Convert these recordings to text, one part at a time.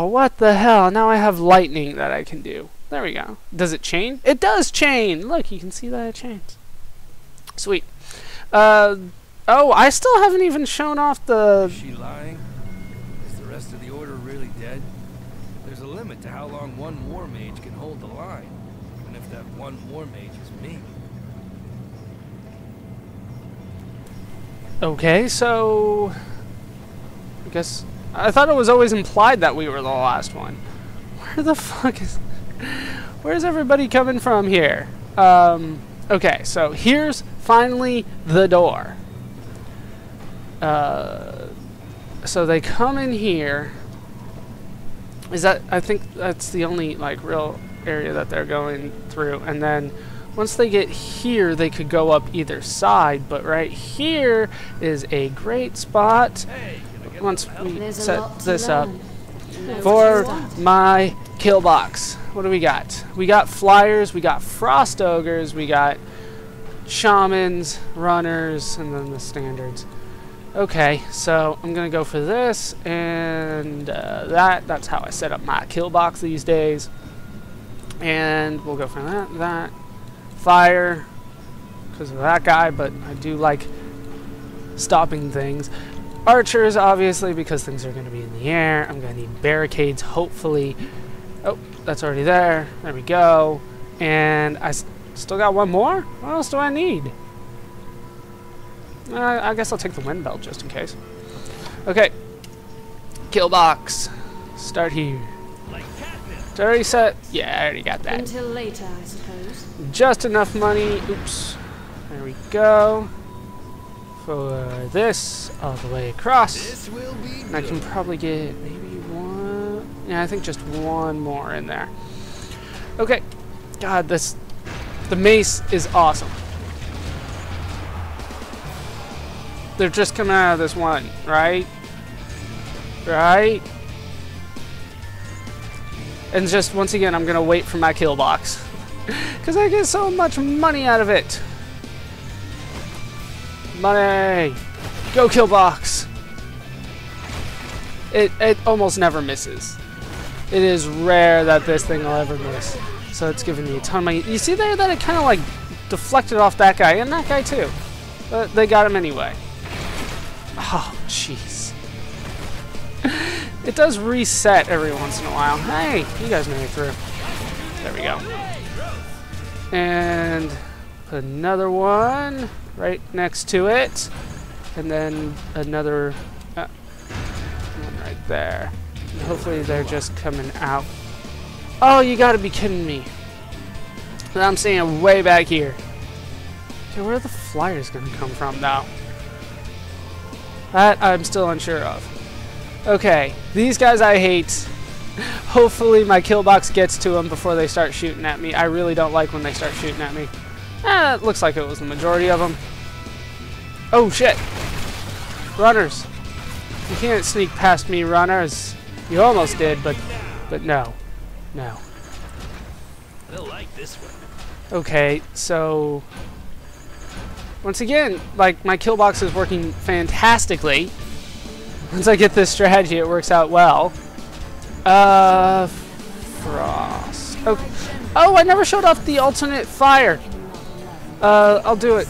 Oh, what the hell? Now I have lightning that I can do. There we go. Does it chain? It does chain! Look, you can see that it chains. Sweet. Uh, oh, I still haven't even shown off the... Is she lying? Is the rest of the order really dead? There's a limit to how long one war mage can hold the line. Even if that one war mage is me. Okay, so... I guess... I thought it was always implied that we were the last one. Where the fuck is... Where's everybody coming from here? Um, okay, so here's finally the door. Uh, so they come in here. Is that... I think that's the only, like, real area that they're going through. And then once they get here, they could go up either side. But right here is a great spot. Once we There's set this up for my kill box. What do we got? We got flyers, we got frost ogres, we got shamans, runners, and then the standards. Okay, so I'm gonna go for this and uh, that. That's how I set up my kill box these days. And we'll go for that, that, fire, because of that guy. But I do like stopping things. Archers, obviously, because things are going to be in the air. I'm going to need barricades, hopefully. Oh, that's already there. There we go. And I still got one more? What else do I need? Uh, I guess I'll take the wind belt just in case. Okay. Kill box. Start here. It's already set. Yeah, I already got that. Until later, I suppose. Just enough money. Oops. There we go. For this, all the way across. This will be And I can probably get maybe one. Yeah, I think just one more in there. Okay. God, this. The mace is awesome. They're just coming out of this one, right? Right? And just once again, I'm gonna wait for my kill box. Because I get so much money out of it. Money! Go kill box! It, it almost never misses. It is rare that this thing will ever miss. So it's giving me a ton of money. You see there that it kind of like deflected off that guy and that guy too. But they got him anyway. Oh, jeez. it does reset every once in a while. Hey, you guys made it through. There we go. And another one right next to it. And then another uh, one right there. And hopefully they're just coming out. Oh, you gotta be kidding me. I'm seeing way back here. Okay, where are the flyers gonna come from now? That I'm still unsure of. Okay, these guys I hate. Hopefully my kill box gets to them before they start shooting at me. I really don't like when they start shooting at me. Eh, looks like it was the majority of them. Oh shit! Runners! You can't sneak past me, runners. You almost did, but but no. No. They'll like this one. Okay, so once again, like my kill box is working fantastically. Once I get this strategy, it works out well. Uh, frost. Oh, oh, I never showed off the alternate fire. Uh, I'll do it.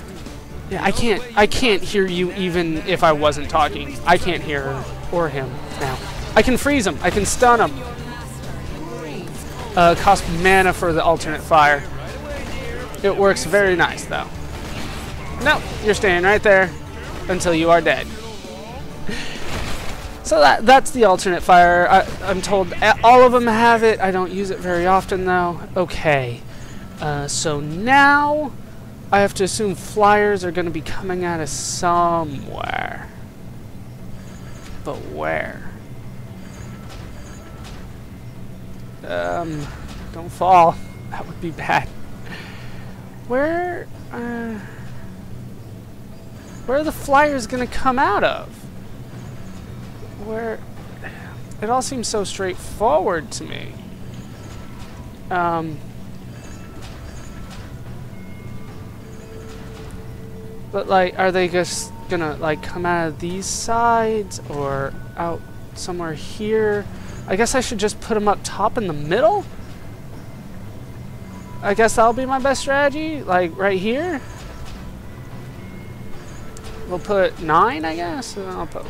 Yeah, I can't. I can't hear you even if I wasn't talking. I can't hear her or him now. I can freeze him. I can stun him. Uh, cost mana for the alternate fire. It works very nice though. No, you're staying right there until you are dead. So that that's the alternate fire. I, I'm told all of them have it. I don't use it very often though. Okay. Uh, so now I have to assume flyers are going to be coming out of somewhere. But where? Um, don't fall. That would be bad. Where, uh, where are the flyers gonna come out of? Where, it all seems so straightforward to me. Um, but like, are they just gonna like come out of these sides or out somewhere here? I guess I should just put them up top in the middle? I guess that'll be my best strategy, like right here. We'll put nine, I guess, and I'll put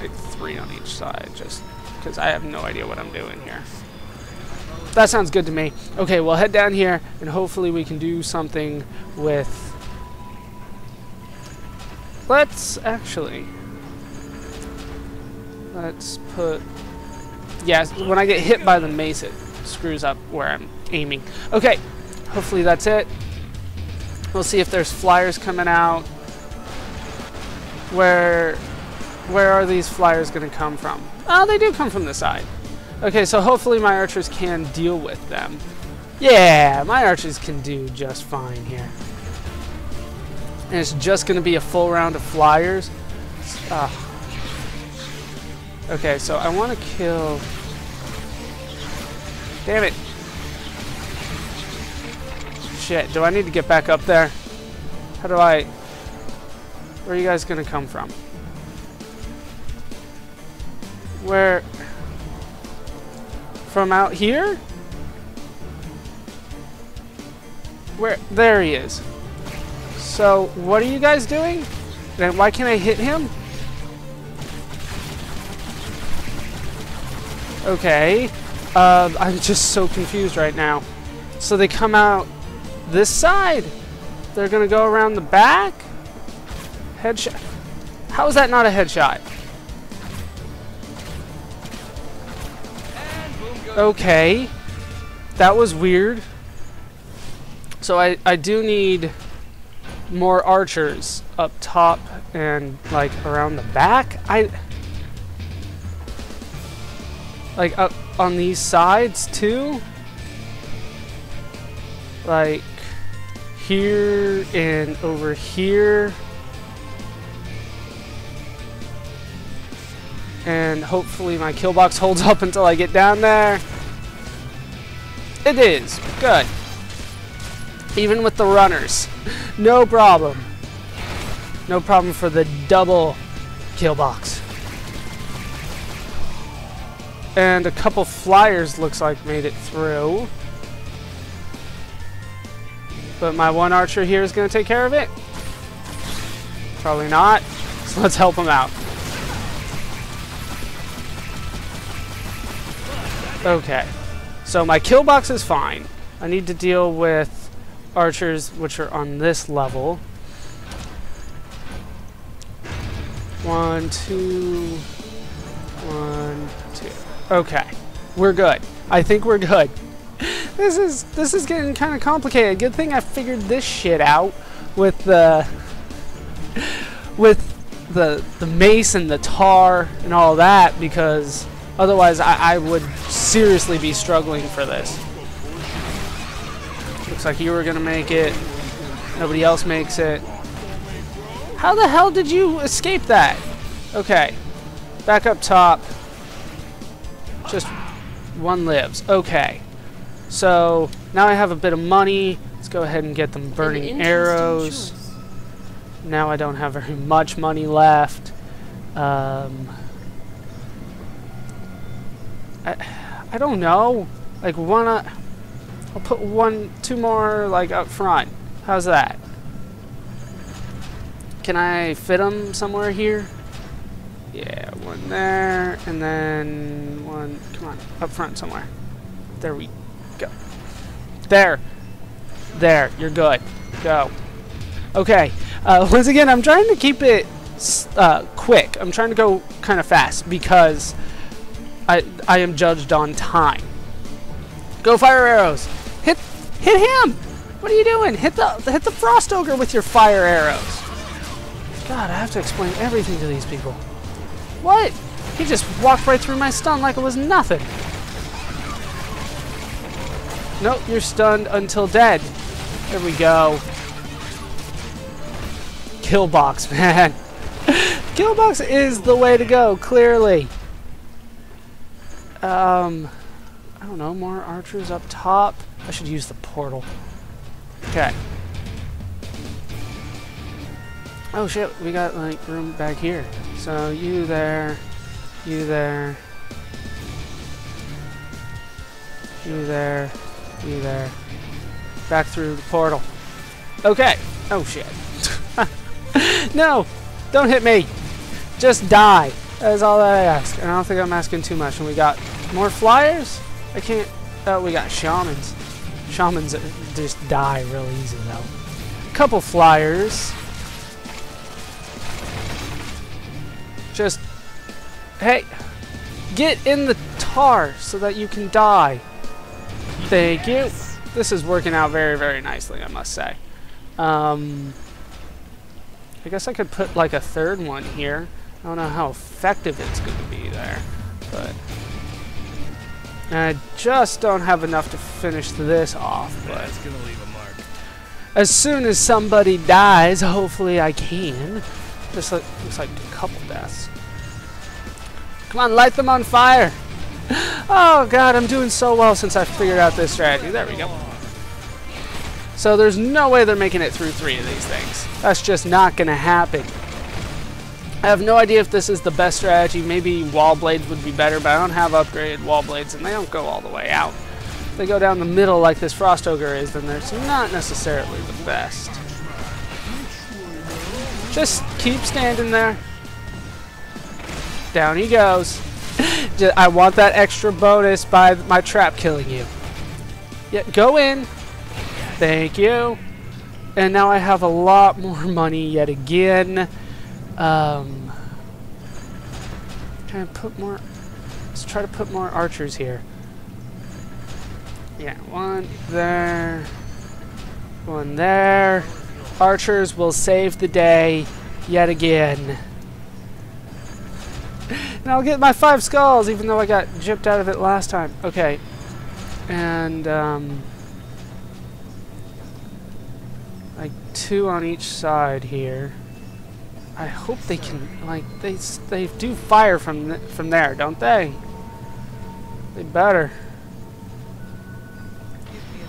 like three on each side, just because I have no idea what I'm doing here. That sounds good to me. Okay, we'll head down here, and hopefully we can do something with... Let's actually... Let's put... Yeah, when I get hit by the mace, it screws up where I'm aiming. Okay, hopefully that's it. We'll see if there's flyers coming out. Where, where are these flyers going to come from? Oh, they do come from the side. Okay, so hopefully my archers can deal with them. Yeah, my archers can do just fine here. And it's just going to be a full round of flyers. Ah. Okay, so I want to kill... Damn it. Shit, do I need to get back up there? How do I... Where are you guys going to come from? Where... From out here? Where? There he is. So, what are you guys doing? And why can't I hit him? Okay. Uh, I'm just so confused right now. So they come out this side. They're going to go around the back? Headshot. How is that not a headshot? Okay. That was weird. So I, I do need more archers up top and like around the back. I like up on these sides too. Like here and over here. And hopefully my kill box holds up until I get down there. It is. Good. Even with the runners. No problem. No problem for the double kill box. And a couple flyers looks like made it through. But my one archer here is going to take care of it. Probably not. So let's help him out. Okay. So my kill box is fine. I need to deal with archers which are on this level. One, two, one, two. Okay. We're good. I think we're good. This is this is getting kind of complicated. Good thing I figured this shit out with the with the the mace and the tar and all that because otherwise I, I would seriously be struggling for this. Looks like you were gonna make it. Nobody else makes it. How the hell did you escape that? Okay. Back up top. Just one lives. Okay. So now I have a bit of money. Let's go ahead and get them burning arrows. choice. Now I don't have very much money left. Um, I, I don't know. Like one, uh, I'll put one, two more like up front. How's that? Can I fit them somewhere here? Yeah, one there, and then one, come on, up front somewhere. There we go. There. There, you're good. Go. Okay. Uh, once again, I'm trying to keep it uh, quick. I'm trying to go kind of fast because I I am judged on time. Go fire arrows. Hit hit him. What are you doing? Hit the hit the frost ogre with your fire arrows. God, I have to explain everything to these people. What? He just walked right through my stun like it was nothing. Nope, you're stunned until dead. There we go. Killbox, man. Killbox is the way to go, clearly. Um, I don't know, more archers up top. I should use the portal. Okay. Oh shit, we got like room back here. So you there, you there. You there. You there. Back through the portal. Okay. Oh shit. no! Don't hit me! Just die. That is all that I ask. And I don't think I'm asking too much. And we got more flyers? I can't... Oh, we got shamans. Shamans just die real easy, though. A couple flyers. Just... Hey! Get in the tar so that you can die. Thank you. This is working out very, very nicely, I must say. Um, I guess I could put like a third one here. I don't know how effective it's going to be there, but I just don't have enough to finish this off. But That's gonna leave a mark. as soon as somebody dies, hopefully I can. This look, looks like a couple deaths. Come on, light them on fire! Oh god, I'm doing so well since I figured out this strategy. There we go. So there's no way they're making it through three of these things. That's just not going to happen. I have no idea if this is the best strategy. Maybe wall blades would be better, but I don't have upgraded wall blades, and they don't go all the way out. If they go down the middle like this Frost Ogre is, then it's not necessarily the best. Just keep standing there. Down he goes. I want that extra bonus by my trap killing you. Yeah, go in. Thank you. And now I have a lot more money yet again. Um, can I put more? Let's try to put more archers here. Yeah, one there, one there. Archers will save the day yet again. And I'll get my five skulls, even though I got gypped out of it last time. Okay. And, um... Like, two on each side here. I hope they can, like, they they do fire from th from there, don't they? They better.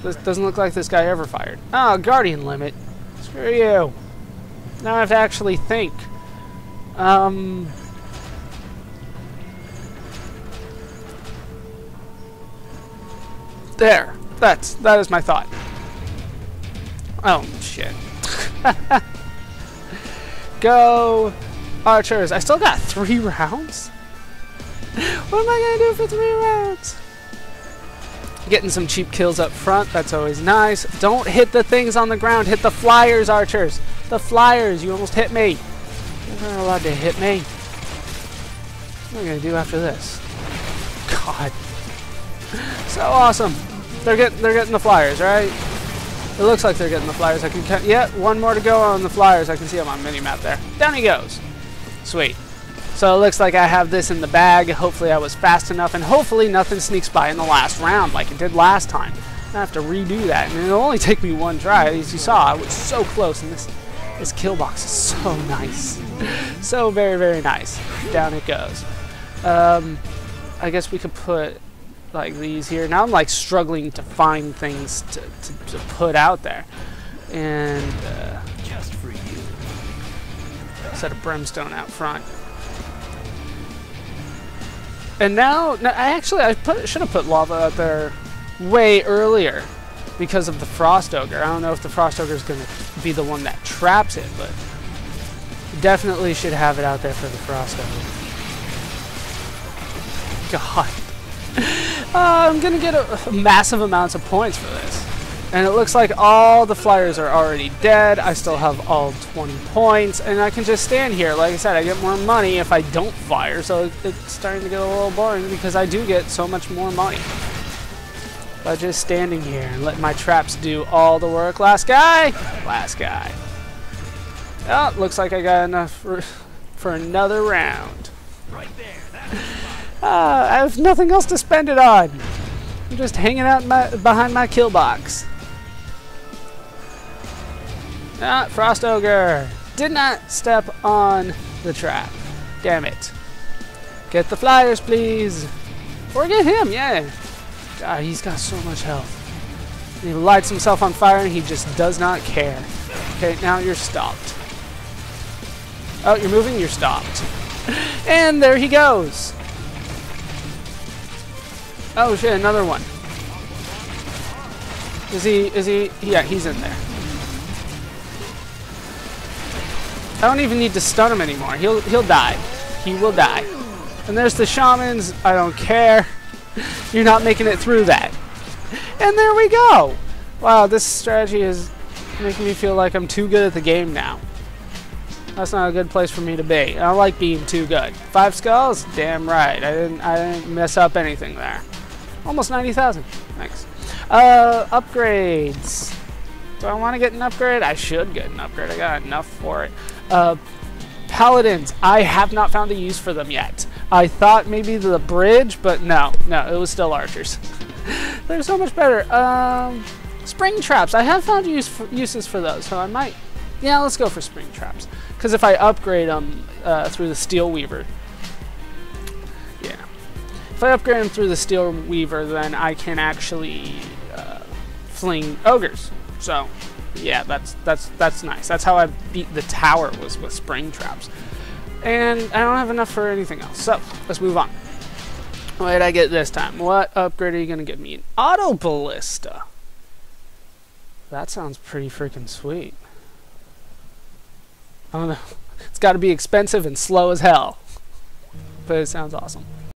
This doesn't look like this guy ever fired. Oh, guardian limit. Screw you. Now I have to actually think. Um... There. That's that is my thought. Oh shit. Go archers. I still got three rounds. What am I gonna do for three rounds? Getting some cheap kills up front. That's always nice. Don't hit the things on the ground. Hit the flyers, archers. The flyers. You almost hit me. You're not allowed to hit me. What am I gonna do after this? God. So awesome. They're getting they're getting the flyers, right? It looks like they're getting the flyers. I can count. Yeah, one more to go on the flyers. I can see them on mini map there. Down he goes. Sweet. So it looks like I have this in the bag. Hopefully I was fast enough, and hopefully nothing sneaks by in the last round like it did last time. I have to redo that, and it'll only take me one try. As you saw, I was so close, and this this kill box is so nice, so very very nice. Down it goes. Um, I guess we could put like these here. Now I'm like struggling to find things to, to, to put out there. And uh, Just for you. set of brimstone out front. And now, no, I actually I put should have put lava out there way earlier because of the frost ogre. I don't know if the frost ogre is going to be the one that traps it, but definitely should have it out there for the frost ogre. God. Uh, I'm gonna get a, massive amounts of points for this. And it looks like all the flyers are already dead. I still have all 20 points, and I can just stand here. Like I said, I get more money if I don't fire, so it's starting to get a little boring because I do get so much more money. By just standing here and letting my traps do all the work. Last guy! Last guy. Oh, looks like I got enough for, for another round. Right there. Uh, I have nothing else to spend it on. I'm just hanging out my, behind my kill box. Ah, Frost Ogre. Did not step on the trap. Damn it. Get the flyers, please. Or get him, yeah. God, he's got so much health. He lights himself on fire and he just does not care. Okay, now you're stopped. Oh, you're moving? You're stopped. And there he goes. Oh shit, another one. Is he, is he, yeah, he's in there. I don't even need to stun him anymore. He'll, he'll die. He will die. And there's the shamans. I don't care. You're not making it through that. And there we go. Wow, this strategy is making me feel like I'm too good at the game now. That's not a good place for me to be. I don't like being too good. Five skulls? Damn right. I didn't I didn't mess up anything there. Almost 90,000. Thanks. Uh, upgrades. Do I want to get an upgrade? I should get an upgrade. I got enough for it. Uh, paladins. I have not found a use for them yet. I thought maybe the bridge, but no. No, it was still archers. They're so much better. Um, spring traps. I have found use for, uses for those, so I might... Yeah, let's go for spring traps. Because if I upgrade them uh, through the steel weaver... If I upgrade them through the steel weaver, then I can actually uh, fling ogres. So, yeah, that's that's that's nice. That's how I beat the tower was with spring traps. And I don't have enough for anything else. So, let's move on. What did I get this time? What upgrade are you going to give me? An auto ballista. That sounds pretty freaking sweet. I don't know. It's got to be expensive and slow as hell. But it sounds awesome.